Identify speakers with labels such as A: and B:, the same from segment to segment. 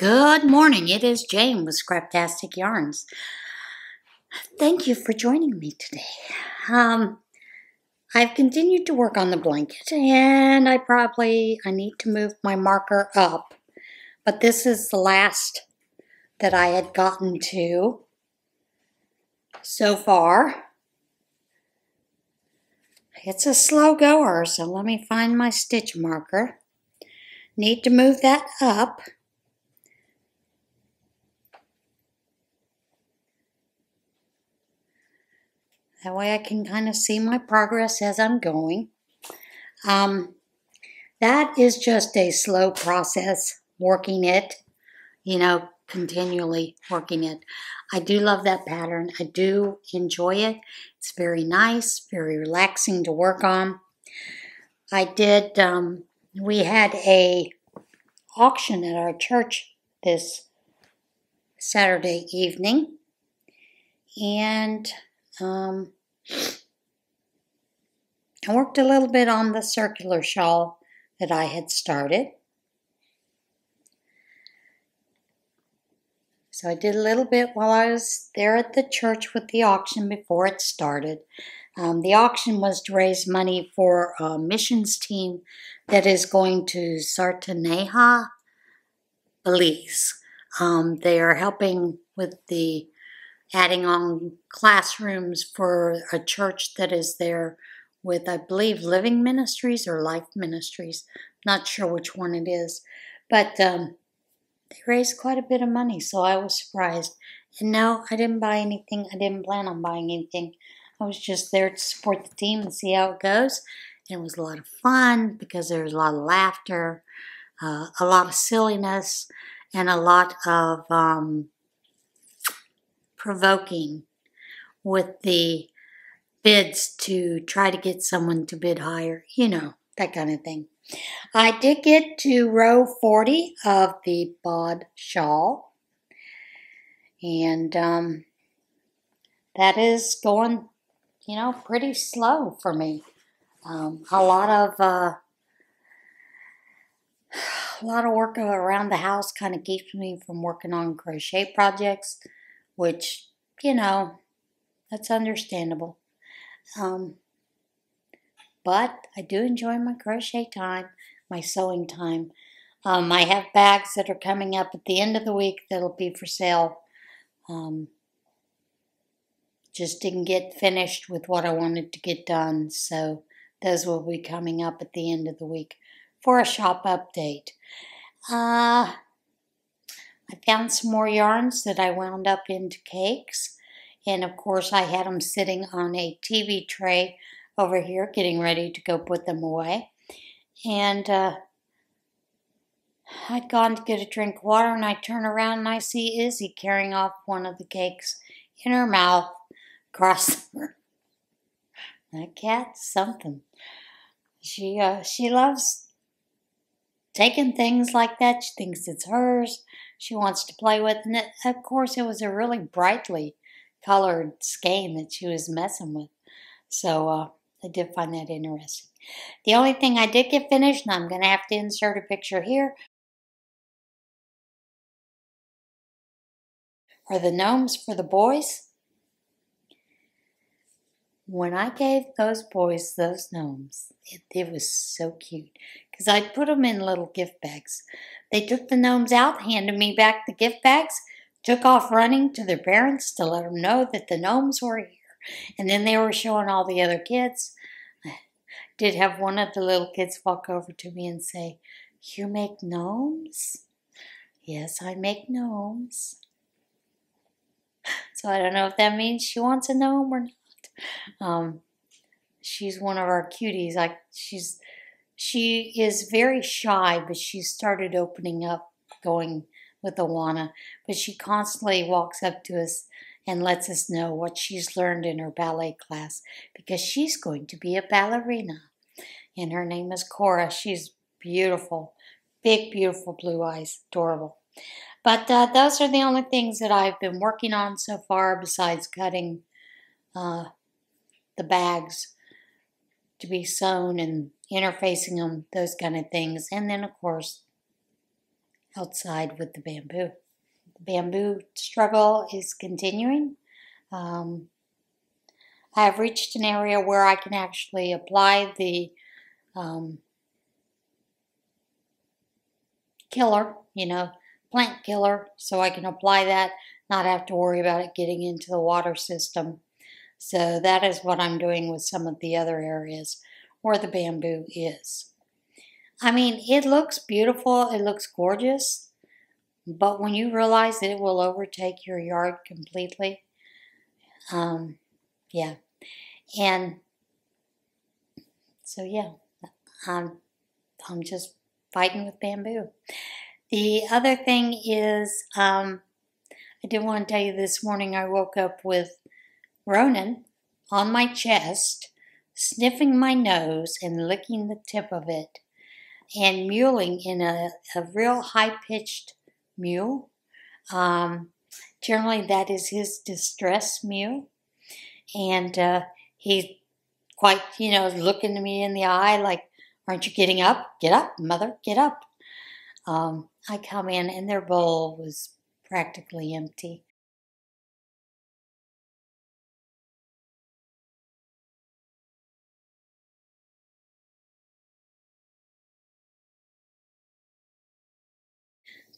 A: Good morning. It is Jane with Scraptastic Yarns. Thank you for joining me today. Um, I've continued to work on the blanket, and I probably I need to move my marker up, but this is the last that I had gotten to so far. It's a slow goer, so let me find my stitch marker. Need to move that up. That way I can kind of see my progress as I'm going. Um, that is just a slow process, working it, you know, continually working it. I do love that pattern. I do enjoy it. It's very nice, very relaxing to work on. I did, um, we had a auction at our church this Saturday evening. And um, I worked a little bit on the circular shawl that I had started. So I did a little bit while I was there at the church with the auction before it started. Um, the auction was to raise money for a missions team that is going to Sartaneja, Belize. Um, they are helping with the adding on classrooms for a church that is there with, I believe, Living Ministries or Life Ministries. Not sure which one it is. But um, they raised quite a bit of money, so I was surprised. And no, I didn't buy anything. I didn't plan on buying anything. I was just there to support the team and see how it goes. And it was a lot of fun because there was a lot of laughter, uh, a lot of silliness, and a lot of um, provoking with the bids to try to get someone to bid higher, you know, that kind of thing. I did get to row 40 of the bod shawl, and um, that is going, you know, pretty slow for me. Um, a lot of uh, a lot of work around the house kind of keeps me from working on crochet projects which, you know, that's understandable. Um, but I do enjoy my crochet time, my sewing time. Um, I have bags that are coming up at the end of the week that'll be for sale. Um, just didn't get finished with what I wanted to get done, so those will be coming up at the end of the week for a shop update. Uh, I found some more yarns that I wound up into cakes. And of course, I had them sitting on a TV tray over here, getting ready to go put them away. And uh, I'd gone to get a drink of water, and I turn around and I see Izzy carrying off one of the cakes in her mouth across the room. That cat's something. She uh, she loves taking things like that. She thinks it's hers she wants to play with. And it, of course, it was a really brightly colored skein that she was messing with. So uh, I did find that interesting. The only thing I did get finished, and I'm going to have to insert a picture here, are the gnomes for the boys. When I gave those boys those gnomes, it, it was so cute because I put them in little gift bags. They took the gnomes out, handed me back the gift bags, took off running to their parents to let them know that the gnomes were here. And then they were showing all the other kids. I did have one of the little kids walk over to me and say, You make gnomes? Yes, I make gnomes. So I don't know if that means she wants a gnome or not. Um, she's one of our cuties. Like she's she is very shy, but she started opening up, going with Awana. But she constantly walks up to us and lets us know what she's learned in her ballet class because she's going to be a ballerina. And her name is Cora. She's beautiful, big, beautiful blue eyes, adorable. But uh, those are the only things that I've been working on so far besides cutting uh, the bags to be sewn and interfacing them, those kind of things. And then, of course, outside with the bamboo. The bamboo struggle is continuing. Um, I have reached an area where I can actually apply the um, killer, you know, plant killer, so I can apply that, not have to worry about it getting into the water system. So that is what I'm doing with some of the other areas where the bamboo is. I mean, it looks beautiful, it looks gorgeous, but when you realize that it will overtake your yard completely, um, yeah. And so, yeah, I'm, I'm just fighting with bamboo. The other thing is, um, I did want to tell you this morning I woke up with Ronan on my chest, sniffing my nose and licking the tip of it, and mewling in a, a real high pitched mew. Um, generally, that is his distress mew. And uh, he's quite, you know, looking me in the eye like, Aren't you getting up? Get up, mother, get up. Um, I come in and their bowl was practically empty.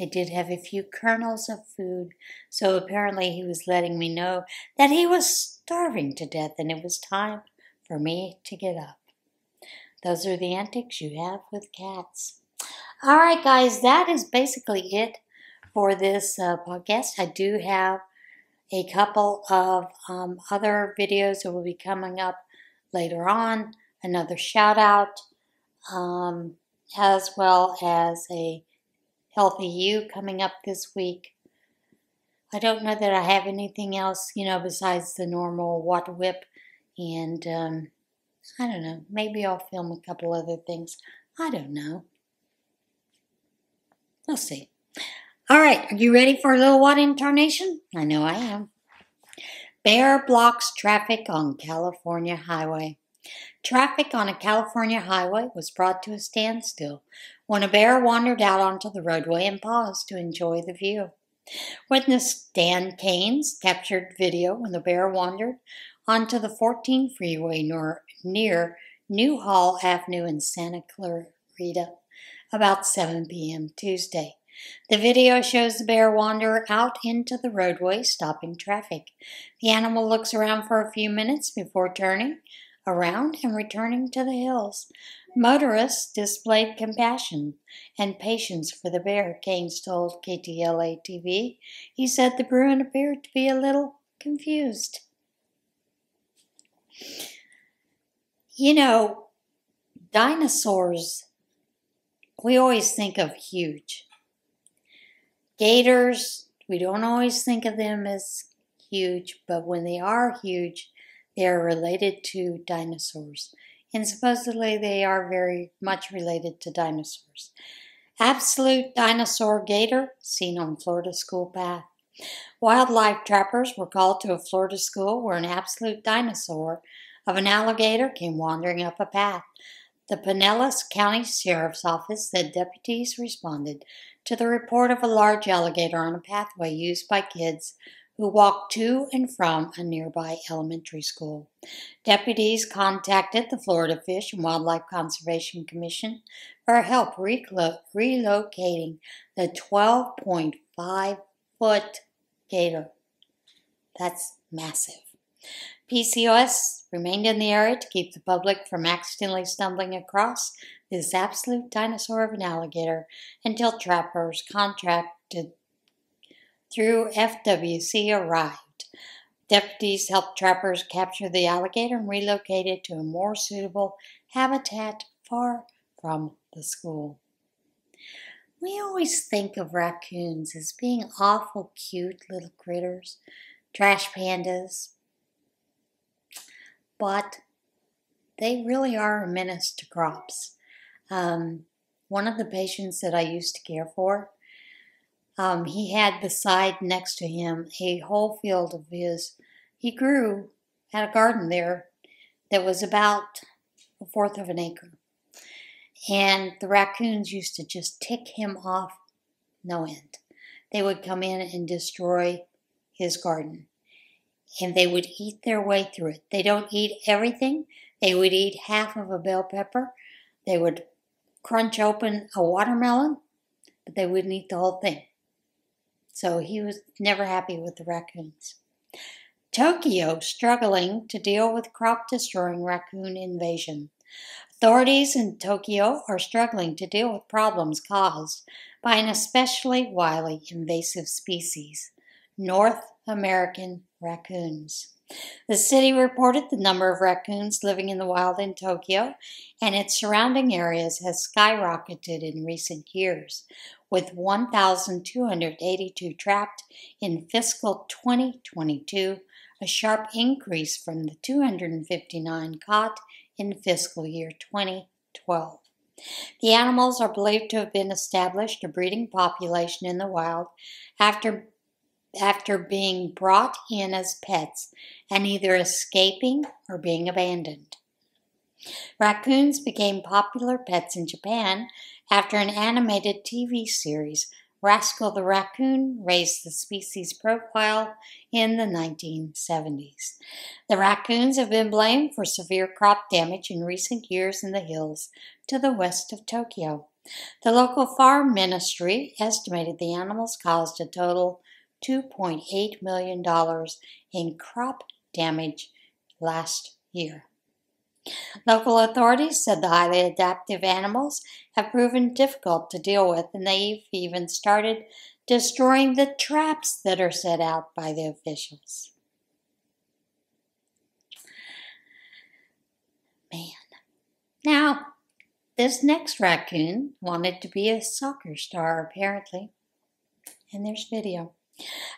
A: They did have a few kernels of food, so apparently he was letting me know that he was starving to death and it was time for me to get up. Those are the antics you have with cats. All right, guys, that is basically it for this uh, podcast. I do have a couple of um, other videos that will be coming up later on. Another shout out, um, as well as a healthy you coming up this week. I don't know that I have anything else, you know, besides the normal water whip and um, I don't know. Maybe I'll film a couple other things. I don't know. We'll see. All right, are you ready for a little what in tarnation? I know I am. Bear blocks traffic on California highway. Traffic on a California highway was brought to a standstill when a bear wandered out onto the roadway and paused to enjoy the view. Witness Dan Caines captured video when the bear wandered onto the 14 freeway nor- near Newhall Avenue in Santa Clarita about 7 p.m. Tuesday. The video shows the bear wander out into the roadway, stopping traffic. The animal looks around for a few minutes before turning around and returning to the hills. Motorists displayed compassion and patience for the bear, Caines told KTLA TV. He said the Bruin appeared to be a little confused. You know, dinosaurs, we always think of huge. Gators, we don't always think of them as huge, but when they are huge, they are related to dinosaurs. And supposedly they are very much related to dinosaurs. Absolute dinosaur gator seen on Florida school path. Wildlife trappers were called to a Florida school where an absolute dinosaur of an alligator came wandering up a path. The Pinellas County Sheriff's Office said deputies responded to the report of a large alligator on a pathway used by kids who walked to and from a nearby elementary school. Deputies contacted the Florida Fish and Wildlife Conservation Commission for help relocating the 12.5 foot gator. That's massive. PCOS remained in the area to keep the public from accidentally stumbling across this absolute dinosaur of an alligator until trappers contracted through FWC arrived. Deputies helped trappers capture the alligator and relocate it to a more suitable habitat far from the school. We always think of raccoons as being awful cute little critters, trash pandas, but they really are a menace to crops. Um, one of the patients that I used to care for, um, he had beside next to him a whole field of his. He grew had a garden there that was about a fourth of an acre. And the raccoons used to just tick him off no end. They would come in and destroy his garden. And they would eat their way through it. They don't eat everything. They would eat half of a bell pepper. They would crunch open a watermelon, but they wouldn't eat the whole thing. So he was never happy with the raccoons. Tokyo struggling to deal with crop destroying raccoon invasion. Authorities in Tokyo are struggling to deal with problems caused by an especially wily invasive species, North American raccoons. The city reported the number of raccoons living in the wild in Tokyo and its surrounding areas has skyrocketed in recent years, with 1,282 trapped in fiscal 2022, a sharp increase from the 259 caught in fiscal year 2012. The animals are believed to have been established a breeding population in the wild after after being brought in as pets and either escaping or being abandoned. Raccoons became popular pets in Japan after an animated TV series, Rascal the Raccoon, raised the species profile in the 1970s. The raccoons have been blamed for severe crop damage in recent years in the hills to the west of Tokyo. The local farm ministry estimated the animals caused a total $2.8 million in crop damage last year. Local authorities said the highly adaptive animals have proven difficult to deal with, and they've even started destroying the traps that are set out by the officials. Man. Now, this next raccoon wanted to be a soccer star, apparently. And there's video.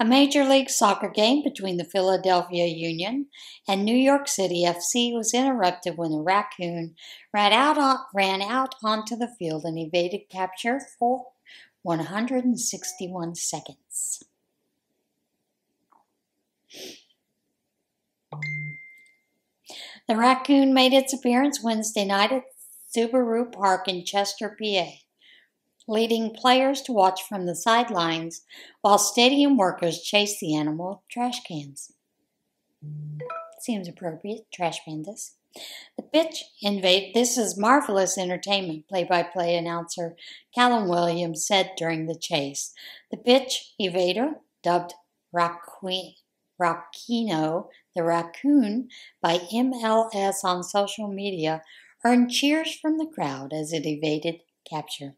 A: A Major League Soccer game between the Philadelphia Union and New York City FC was interrupted when a raccoon ran out, on, ran out onto the field and evaded capture for 161 seconds. The raccoon made its appearance Wednesday night at Subaru Park in Chester, PA leading players to watch from the sidelines while stadium workers chase the animal with trash cans. Seems appropriate, trash pandas. The pitch invade. This is marvelous entertainment, play-by-play announcer Callum Williams said during the chase. The pitch evader, dubbed Raccoino, the raccoon, by MLS on social media, earned cheers from the crowd as it evaded capture.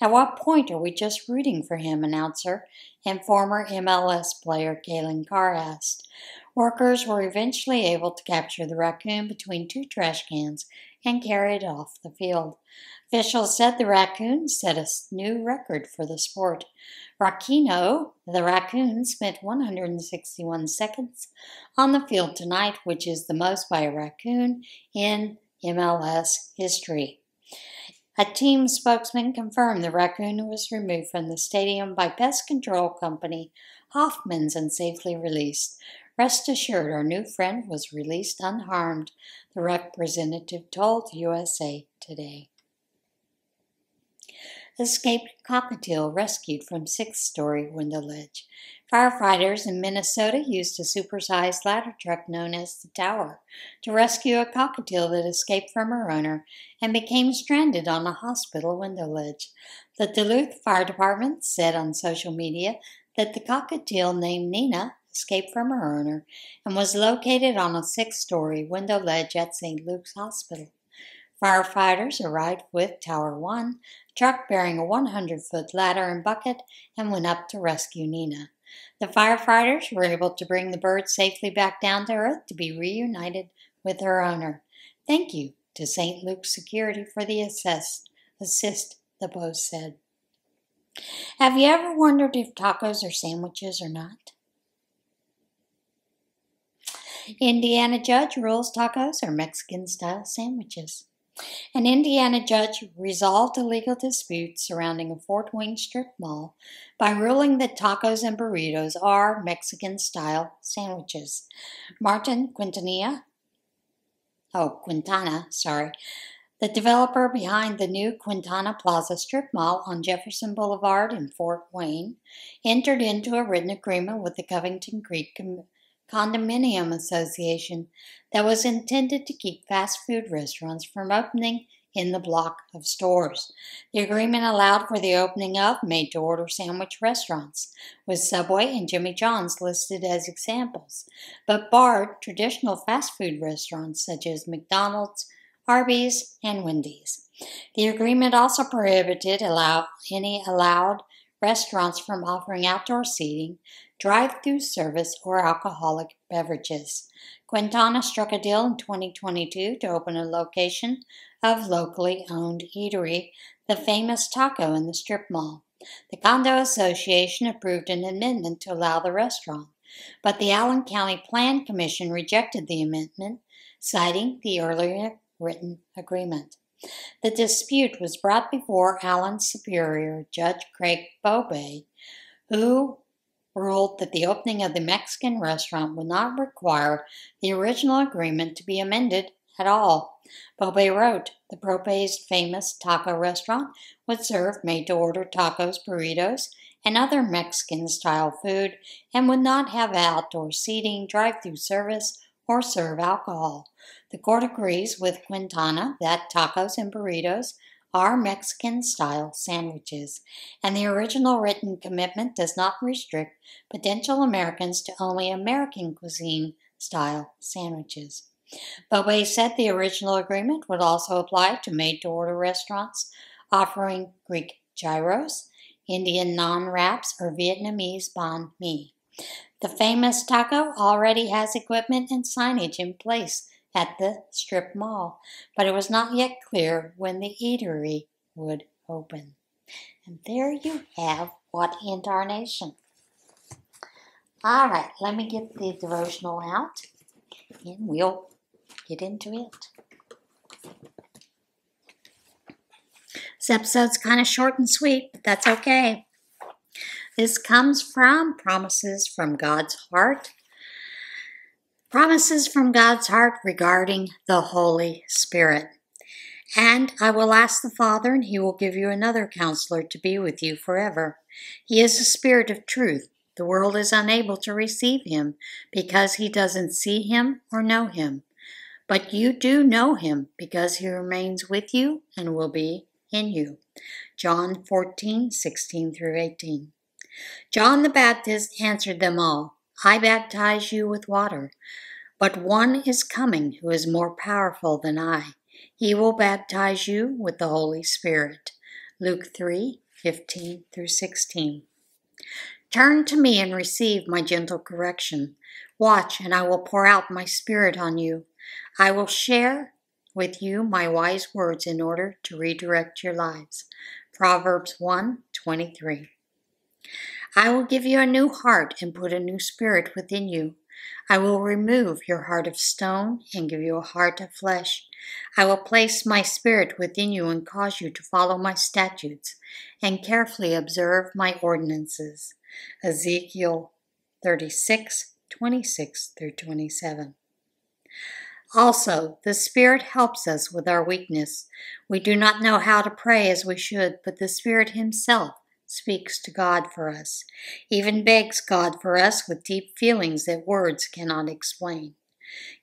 A: At what point are we just rooting for him, announcer and former MLS player Calen Carr asked. Workers were eventually able to capture the raccoon between two trash cans and carry it off the field. Officials said the raccoon set a new record for the sport. Raccoino, the raccoon, spent 161 seconds on the field tonight, which is the most by a raccoon in MLS history. A team spokesman confirmed the raccoon was removed from the stadium by pest control company Hoffman's and safely released. Rest assured, our new friend was released unharmed, the representative told USA Today. Escaped cockatiel rescued from sixth story window ledge. Firefighters in Minnesota used a supersized ladder truck known as the Tower to rescue a cockatiel that escaped from her owner and became stranded on a hospital window ledge. The Duluth Fire Department said on social media that the cockatiel named Nina escaped from her owner and was located on a six story window ledge at St. Luke's Hospital. Firefighters arrived with Tower 1, a truck bearing a 100 foot ladder and bucket, and went up to rescue Nina. The firefighters were able to bring the bird safely back down to earth to be reunited with her owner. Thank you to St. Luke's Security for the assist, assist, the post said. Have you ever wondered if tacos are sandwiches or not? Indiana judge rules tacos are Mexican style sandwiches. An Indiana judge resolved a legal dispute surrounding a Fort Wayne strip mall by ruling that tacos and burritos are Mexican style sandwiches. Martin Quintanilla, oh, Quintana, sorry, The developer behind the new Quintana Plaza strip mall on Jefferson Boulevard in Fort Wayne entered into a written agreement with the Covington Creek Condominium Association that was intended to keep fast food restaurants from opening in the block of stores. The agreement allowed for the opening of made to order sandwich restaurants, with Subway and Jimmy John's listed as examples, but barred traditional fast food restaurants such as McDonald's, Arby's, and Wendy's. The agreement also prohibited allow, any allowed restaurants from offering outdoor seating, drive through service, or alcoholic beverages. Quintana struck a deal in 2022 to open a location of locally owned eatery, the famous taco in the strip mall. The Condo Association approved an amendment to allow the restaurant, but the Allen County Plan Commission rejected the amendment, citing the earlier written agreement. The dispute was brought before Allen's superior, Judge Craig Bobay, who ruled that the opening of the Mexican restaurant would not require the original agreement to be amended at all. Bobay wrote, the proposed famous taco restaurant would serve made to order tacos, burritos, and other Mexican style food and would not have outdoor seating, drive through service, or serve alcohol. The court agrees with Quintana that tacos and burritos are Mexican style sandwiches, and the original written commitment does not restrict potential Americans to only American cuisine style sandwiches. Bobay said the original agreement would also apply to made to order restaurants offering Greek gyros, Indian naan wraps, or Vietnamese banh mi. The famous taco already has equipment and signage in place at the strip mall, but it was not yet clear when the eatery would open. And there you have what in darnation. All right, let me get the devotional out and we'll get into it. This episode's kind of short and sweet, but that's okay. This comes from Promises from God's Heart promises from God's heart regarding the Holy Spirit. And I will ask the Father, and he will give you another counselor to be with you forever. He is the Spirit of truth. The world is unable to receive him because he doesn't see him or know him. But you do know him because he remains with you and will be in you. John 14, 16 through 18. John the Baptist answered them all I baptize you with water, but one is coming who is more powerful than I. He will baptize you with the Holy Spirit. Luke 3 15 through 16. Turn to me and receive my gentle correction. Watch, and I will pour out my Spirit on you. I will share with you my wise words in order to redirect your lives. Proverbs 1 23. I will give you a new heart and put a new spirit within you. I will remove your heart of stone and give you a heart of flesh. I will place my spirit within you and cause you to follow my statutes and carefully observe my ordinances. Ezekiel 36, 26 through 27. Also, the Spirit helps us with our weakness. We do not know how to pray as we should, but the Spirit Himself speaks to God for us, even begs God for us with deep feelings that words cannot explain.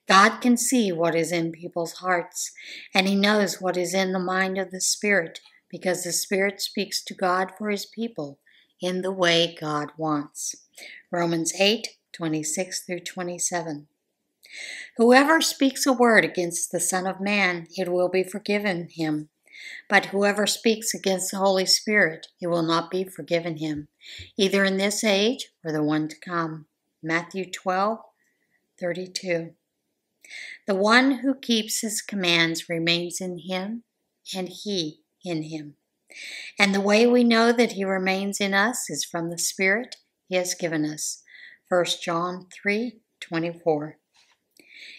A: God can see what is in people's hearts, and He knows what is in the mind of the Spirit, because the Spirit speaks to God for His people in the way God wants. Romans 8 26 through 27. Whoever speaks a word against the Son of Man, it will be forgiven him. But whoever speaks against the Holy Spirit, it will not be forgiven him, either in this age or the one to come. Matthew 12, 32. The one who keeps his commands remains in him, and he in him. And the way we know that he remains in us is from the Spirit he has given us. 1 John 3, 24.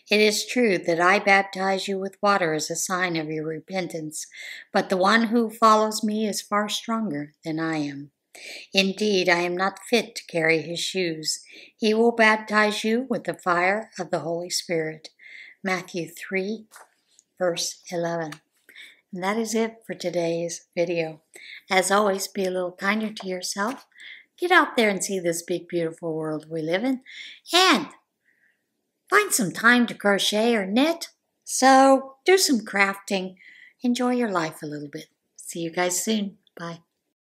A: It is true that I baptize you with water as a sign of your repentance, but the one who follows me is far stronger than I am. Indeed, I am not fit to carry his shoes. He will baptize you with the fire of the Holy Spirit. Matthew 3, verse 11. And that is it for today's video. As always, be a little kinder to yourself. Get out there and see this big, beautiful world we live in. And find some time to crochet or knit. So do some crafting. Enjoy your life a little bit. See you guys soon. Bye.